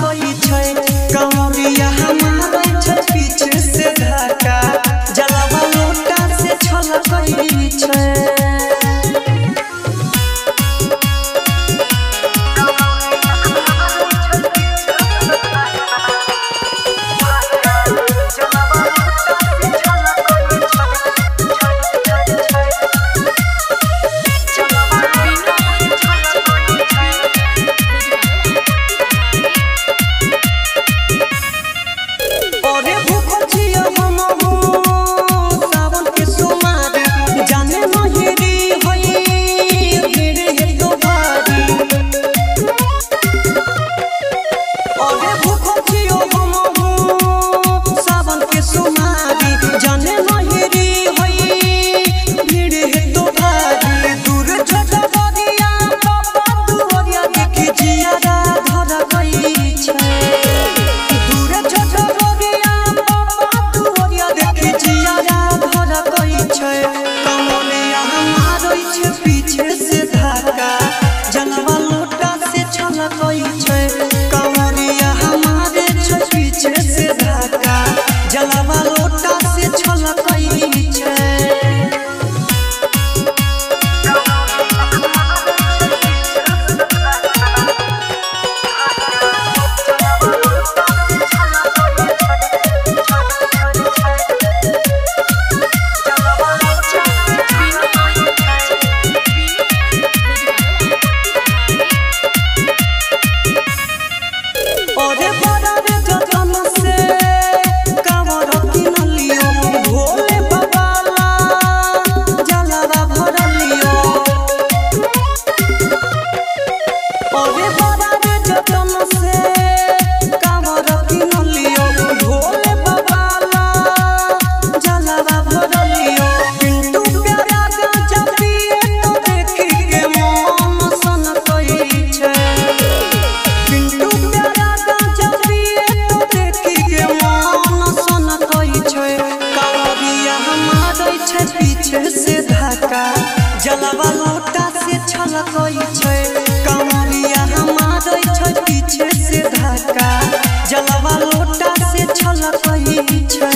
कोई पीछे से धक्का जलवा लोटा से छल कोई छै जैसे धक्का जलवा लोटा से छलकई छै। कमरिया मारै छै, पीछे से धक्का जलवा लोटा से छलकई छै।